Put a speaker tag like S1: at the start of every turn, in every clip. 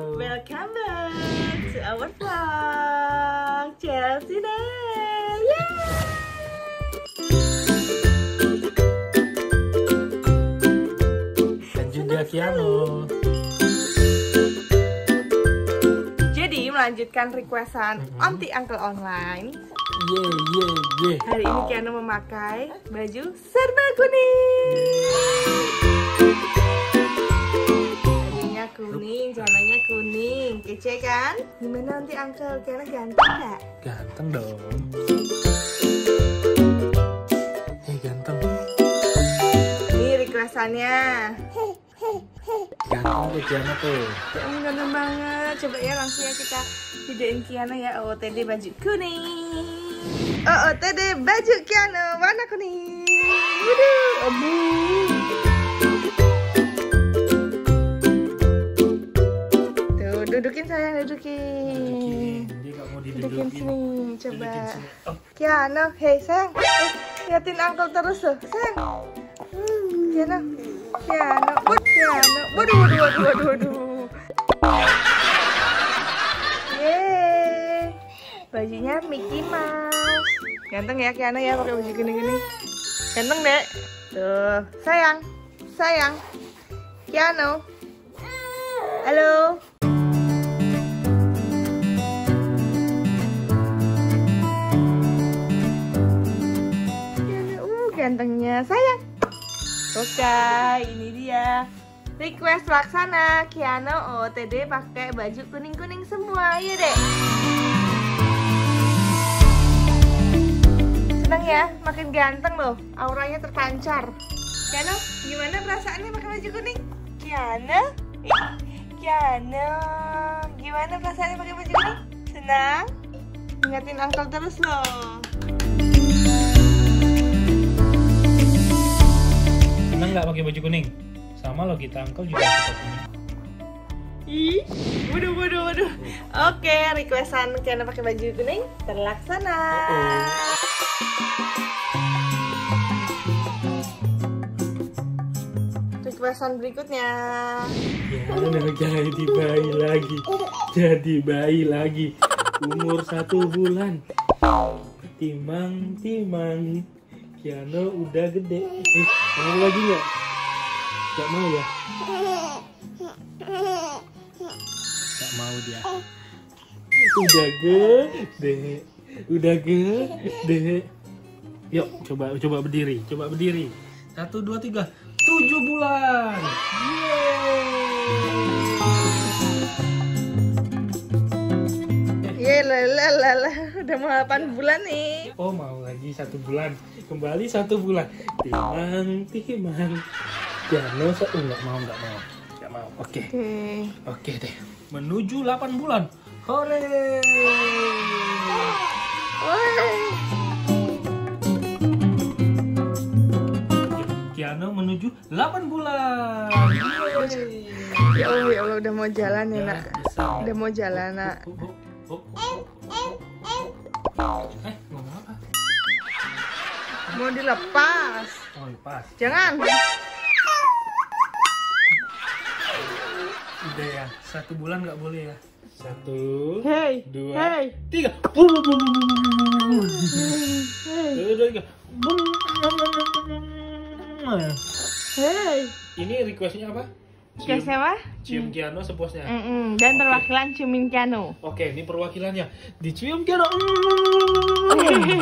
S1: Welcome back to our vlog Chelsea Day.
S2: Dan juga Kiano.
S1: Jadi melanjutkan requestan
S2: mm -hmm.
S1: Onti Uncle Online.
S2: Yeah, yeah, yeah.
S1: Hari ini Kiano memakai baju serba kuning. Yeah. Kece kan? Gimana nanti Uncle? Kiano ganteng nggak?
S2: Ganteng dong. Hei ganteng.
S1: Ini requestannya.
S2: Ganteng tuh Kiano tuh.
S1: Ya ampun, ganteng banget. Coba ya langsung ya kita videoin Kiano ya OOTD baju kuning. OOTD baju Kiano warna kuning. Waduh, abu. Dudukin sayang, dudukin.
S2: Dia gak mau
S1: Dudukin sini, coba.
S2: Dudukin sini. Oh,
S1: Kiano, hei sayang, eh, liatin uncle terus tuh, sayang. Hmm, Kiano, Kiano, bud, Kiano, waduh, waduh, waduh, waduh, waduh. Yeay, bajunya Mickey Mouse. Ganteng ya Kiano ya pakai baju gini-gini. Ganteng dek. Tuh, sayang, sayang. Kiano. Halo. Gantengnya sayang. Oke, ini dia. Request laksana Kiano OTD pakai baju kuning-kuning semua, ya deh. Seneng ya, makin ganteng loh. Auranya terpancar. Kiano, gimana perasaannya pakai baju kuning? Kiano? Ih, Kiano, gimana perasaannya pakai baju kuning? Senang? Ingatin uncle terus loh.
S2: Seneng nggak pakai baju kuning? Sama lo kita uncle juga kuning.
S1: Ih, waduh, waduh, waduh. Oke, requestan Kiana pakai baju kuning terlaksana. Requestan berikutnya.
S2: Kiano jadi bayi lagi. Jadi bayi lagi. Umur satu bulan. Timang, timang. Kiano udah gede. Eh, mau lagi nggak? Gak mau ya? Gak mau dia. Udah gede. Udah gede. Yuk, coba coba berdiri. Coba berdiri. Satu, dua, tiga. Tujuh bulan. Yeay.
S1: Ye lalalala, udah mau 8 bulan nih.
S2: Oh mau lagi satu bulan kembali satu bulan timang timang Jano saya oh, nggak mau nggak mau nggak mau oke
S1: Oke.
S2: oke deh menuju 8 bulan hore Kiano menuju 8 bulan.
S1: Ya Allah, ya Allah udah mau jalan ya, Nak.
S2: Besar.
S1: Udah mau jalan, Nak.
S2: Hop, hop, hop, hop. Eh, ngomong apa?
S1: Mau dilepas.
S2: Oh, pas.
S1: Jangan.
S2: Udah ya, satu bulan nggak boleh ya. Satu,
S1: Hey.
S2: dua,
S1: Hey.
S2: tiga.
S1: Hey.
S2: Dua, dua, tiga.
S1: Hey.
S2: Ini requestnya apa?
S1: Oke, siapa?
S2: Cium Kiano sepuasnya.
S1: Mm-mm. Dan perwakilan Ciumin Kiano.
S2: Oke, ini perwakilannya. Dicium Kiano. Ketawa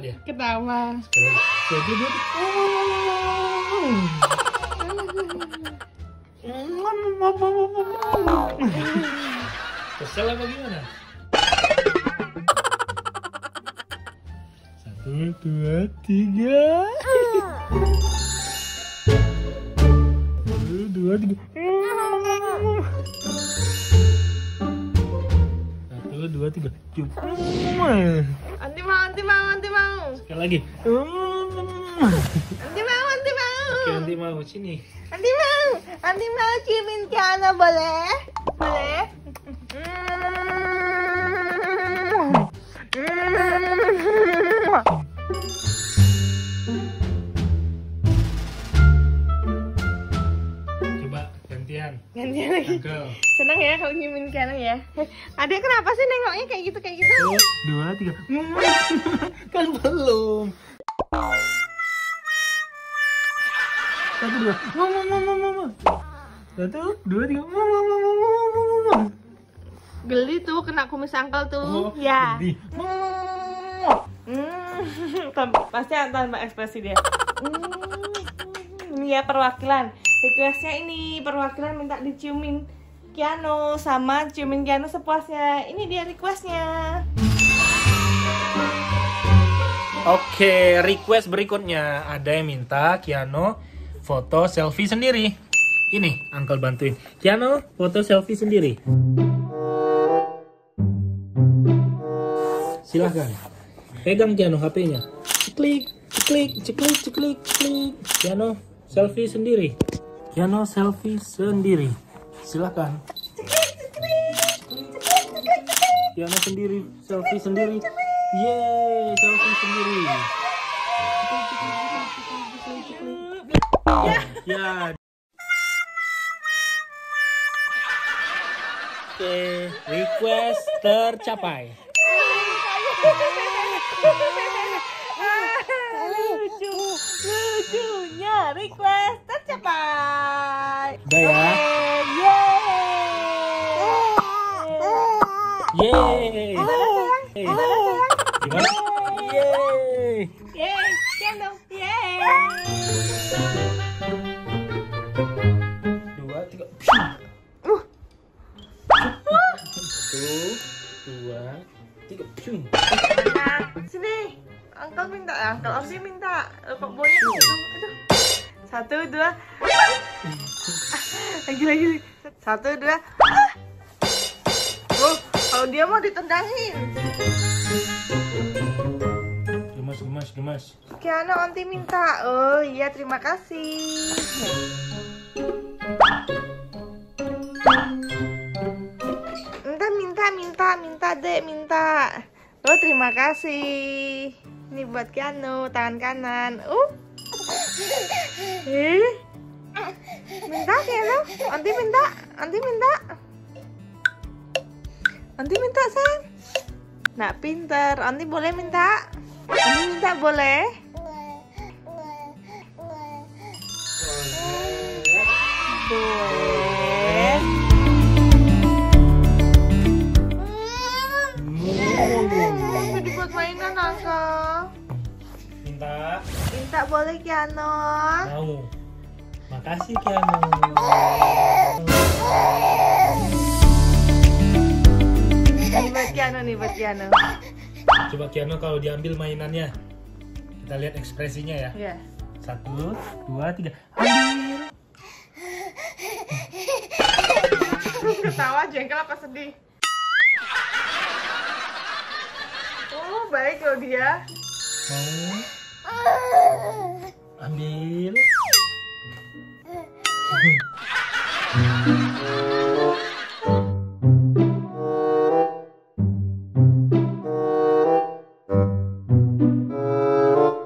S2: nggak dia?
S1: Ketawa.
S2: Satu, dua, tiga. Kesel apa gimana? Satu, dua, tiga. Satu, dua, tiga. Satu, dua, tiga. Cium.
S1: Anti mau, anti mau, anti mau.
S2: Sekali lagi.
S1: Anti mau, anti mau.
S2: Oke, nanti mau sini.
S1: Anti mau, anti mau ciumin Kiano boleh? Boleh?
S2: Gantian.
S1: Lagi.
S2: Uncle.
S1: Senang ya kalau nyiumin Kiano ya. Adek kenapa sih nengoknya kayak gitu kayak gitu?
S2: Satu, dua, tiga. kan belum. Satu, dua. Mama, mama, mama. Satu, dua, tiga. Mama, mama, mama, mama.
S1: Geli tuh kena kumis angkel tuh.
S2: Oh,
S1: ya.
S2: geli.
S1: Hmm, pasti tanpa ekspresi dia. Hmm, ini ya perwakilan. Requestnya ini perwakilan minta diciumin Kiano sama ciumin Kiano sepuasnya. Ini dia requestnya.
S2: Oke, request berikutnya ada yang minta Kiano foto selfie sendiri. Ini, Uncle bantuin. Kiano foto selfie sendiri. Silahkan. Pegang Kiano HP-nya. Klik, klik, ceklik, ceklik, klik. Kiano selfie sendiri. Kiano selfie sendiri. Silahkan. Kiano sendiri, selfie sendiri. Yeay, selfie sendiri. Ya. Oke, request tercapai.
S1: Tercapai.
S2: Udah ya.
S1: Yeay.
S2: Yeay.
S1: Gimana sayang?
S2: Gimana? Yeay.
S1: Yeay, Kiano, yeay.
S2: Dua, tiga.
S1: Uh.
S2: Satu, dua, tiga. Piung.
S1: Sini. Uncle minta, ya, Uncle Omsi minta. Kok bonya gitu? Aduh. Satu, dua. Lagi, lagi. Satu, dua. Oh, kalau dia mau ditendangin.
S2: Gemas, gemas, gemas.
S1: Kiano Onti minta. Oh iya, terima kasih. Minta, minta, minta, minta, dek, minta. Oh, terima kasih. Ini buat Kiano, tangan kanan. Uh. Eh. Minta, Kiano. Onti minta. Onti minta. Onti minta, sayang. Nak pinter. Onti boleh minta? Onti minta boleh? Boleh.
S2: Minta.
S1: Minta boleh, Kiano?
S2: Mau. Makasih Kiano.
S1: Ini buat Kiano nih, buat Kiano.
S2: Coba Kiano kalau diambil mainannya. Kita lihat ekspresinya ya.
S1: Ya.
S2: Satu, dua, tiga. Ambil.
S1: Ketawa jengkel apa sedih? Oh, baik loh dia.
S2: Mau. Ambil.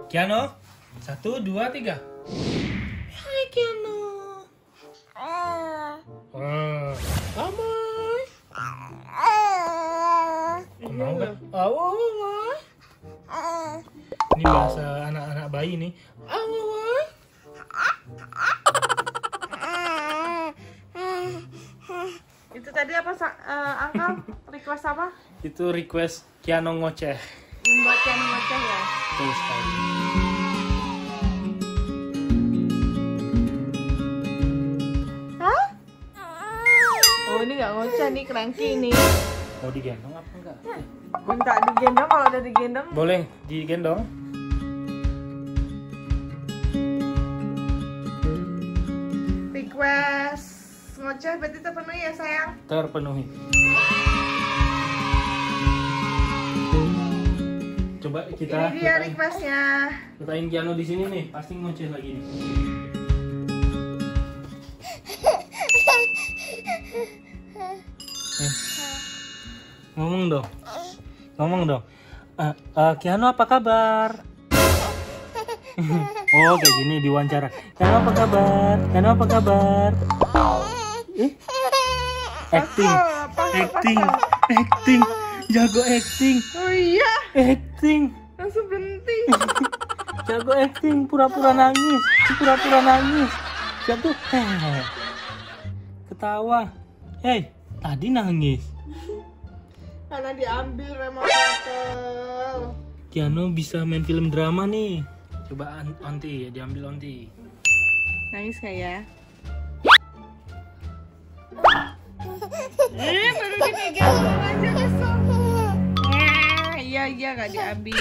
S2: Kiano, satu, dua, tiga. Hai Kiano. Ah, Amai. Mau kan? Awai. Ini bahasa bayi nih. Awai.
S1: Itu tadi apa, Uncle? Request apa?
S2: Itu request Kiano ngoceh.
S1: Membuat Kiano ngoceh ya?
S2: Betul sekali.
S1: Hah? Oh, ini nggak ngoceh nih, cranky ini.
S2: Mau digendong apa enggak?
S1: Minta digendong, kalau udah digendong
S2: Boleh digendong?
S1: Ngoceh berarti terpenuhi ya sayang
S2: Terpenuhi. Coba kita
S1: ini dia
S2: letain,
S1: requestnya
S2: Kiano di sini nih, pasti ngoceh lagi nih. Eh, ngomong dong, ngomong dong. Eh, eh, Kiano apa kabar? oh kayak gini diwawancara. Kiano apa kabar? Kiano apa kabar? Eh? Acting, acting, acting, jago acting,
S1: Oh iya,
S2: acting,
S1: langsung berhenti.
S2: jago acting, pura-pura nangis, pura-pura nangis. Jatuh, hehehe. Ketawa. Hei, tadi nangis.
S1: Karena diambil remote Uncle.
S2: Kiano bisa main film drama nih. Coba Onti ya, diambil Onti.
S1: Nangis gak ya? Eh, baru dipegang aja kesel. Eh, Iya, iya gak diambil.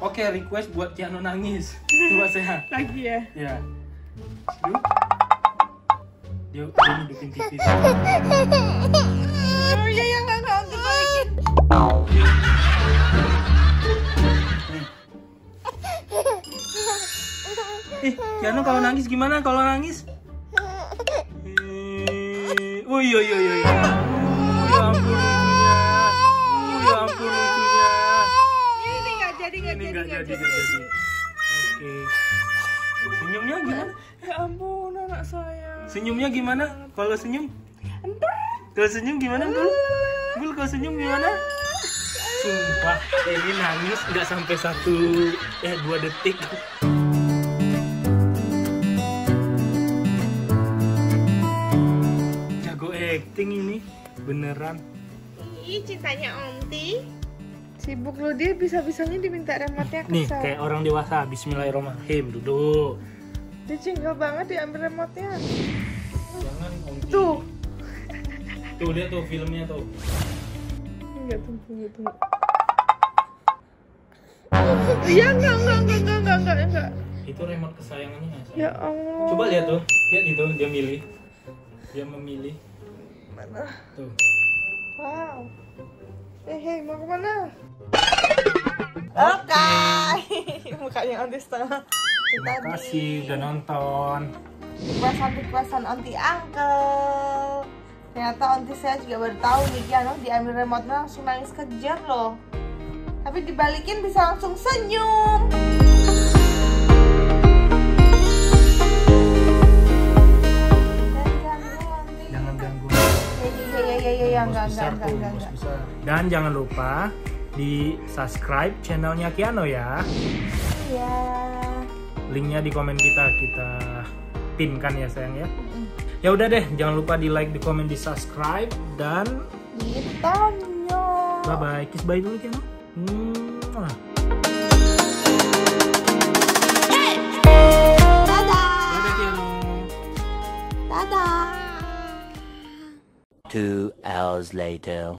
S2: Oke, request buat Kiano nangis. Coba sehat.
S1: Lagi ya?
S2: Ya. Seduh. Dia, dia hidupin TV.
S1: Oh iya, iya gak.
S2: Eh, Kiano kalau nangis gimana kalau nangis? Oh iya iya iya. Oh, ya ampun lucunya. Oh, ya ampun lucunya.
S1: Ini gak jadi,
S2: nggak
S1: gak
S2: jadi
S1: jadi.
S2: nggak jadi. Oke. Senyumnya gimana?
S1: Ya ampun, anak saya.
S2: Senyumnya gimana? Kalau senyum? Kalau senyum gimana, Bul? Bul kalau senyum gimana? Sumpah, ini nangis nggak sampai satu eh dua detik. Acting ini beneran.
S1: Ih, cintanya Onti. Sibuk lo dia bisa-bisanya diminta remote-nya
S2: Nih kayak orang dewasa. Bismillahirrahmanirrahim. Duduk.
S1: Dia cinggal banget diambil remote-nya.
S2: Jangan Om.
S1: Tuh.
S2: Tuh lihat tuh filmnya tuh.
S1: Enggak, tunggu, tunggu, tunggu. Iya, enggak, enggak, enggak, enggak, enggak, enggak, enggak.
S2: Itu remote kesayangannya nggak sih?
S1: Ya Allah.
S2: Coba lihat tuh, lihat itu dia milih, dia memilih.
S1: Mana?
S2: Tuh.
S1: Wow. Eh, hei, mau ke mana? Oke. Mukanya Onti setengah. Itu
S2: Terima kasih udah nonton.
S1: Kepuasan-kepuasan Onti Uncle. Ternyata Onti saya juga baru tahu nih Kiano diambil remote-nya langsung nangis kejar loh. Tapi dibalikin bisa langsung senyum. Ya, ya, ya, ya, ya,
S2: Bos
S1: enggak,
S2: besar
S1: enggak, enggak, enggak.
S2: besar. Dan jangan lupa di subscribe channelnya Kiano ya.
S1: Iya.
S2: Linknya di komen kita kita pinkan ya sayang ya. Ya udah deh, jangan lupa di like, di komen, di subscribe dan
S1: Ditanya.
S2: bye bye. Kiss bye dulu Kiano. Mwah.
S3: Two hours later.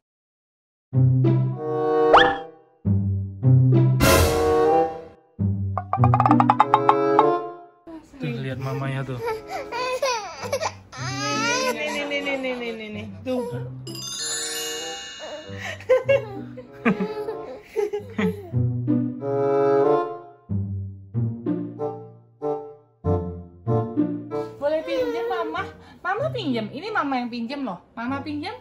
S1: Loh. Mama